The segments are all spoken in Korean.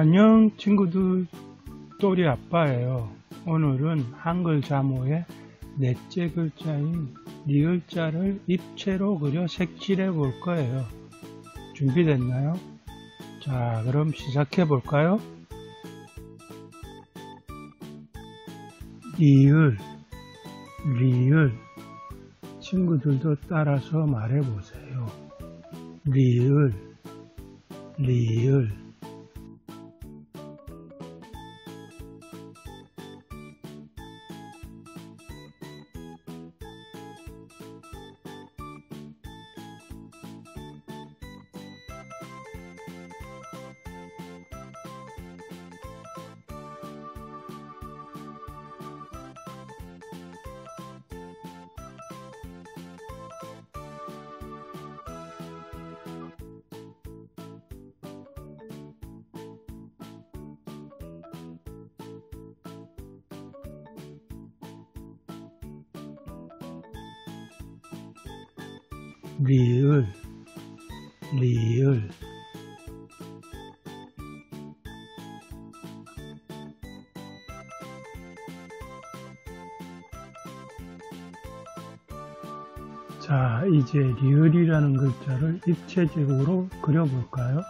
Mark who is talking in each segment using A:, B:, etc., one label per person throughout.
A: 안녕 친구들. 또리 아빠예요. 오늘은 한글 자모의 넷째 글자인 리을자를 입체로 그려 색칠해 볼 거예요. 준비됐나요? 자 그럼 시작해 볼까요? 리을 리을. 친구들도 따라서 말해 보세요. 리을 리을 리을 리을 자 이제 리을이라는 글자를 입체적으로 그려볼까요?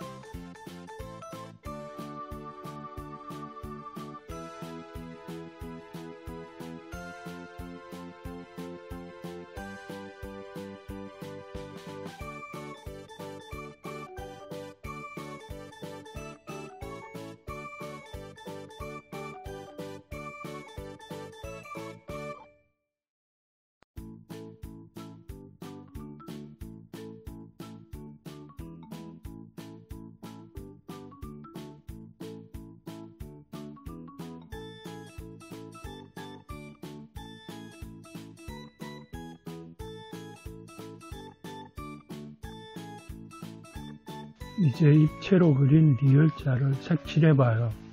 A: 이제 입체로 그린 리을자를 색칠해봐요.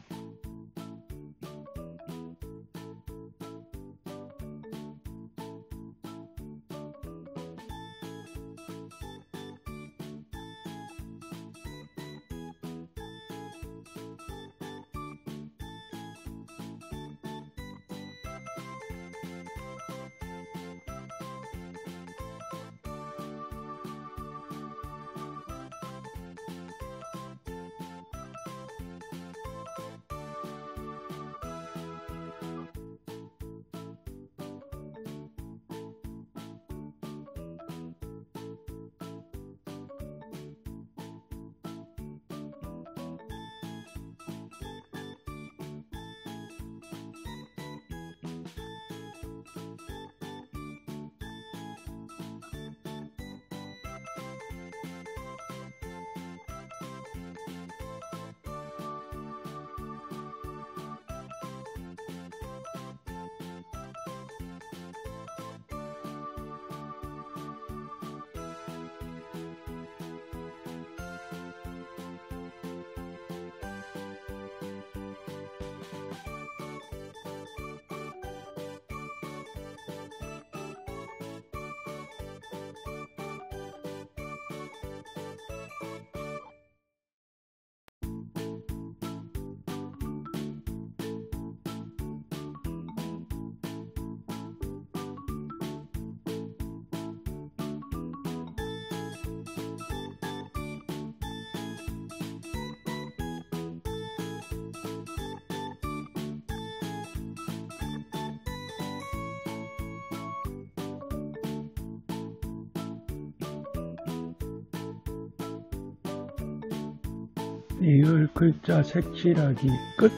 A: 리을 글자 색칠하기 끝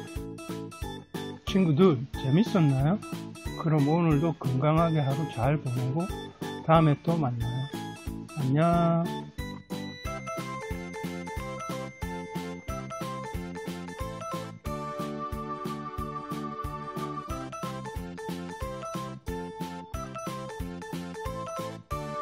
A: 친구들 재밌었나요? 그럼 오늘도 건강하게 하루 잘 보내고 다음에 또 만나요. 안녕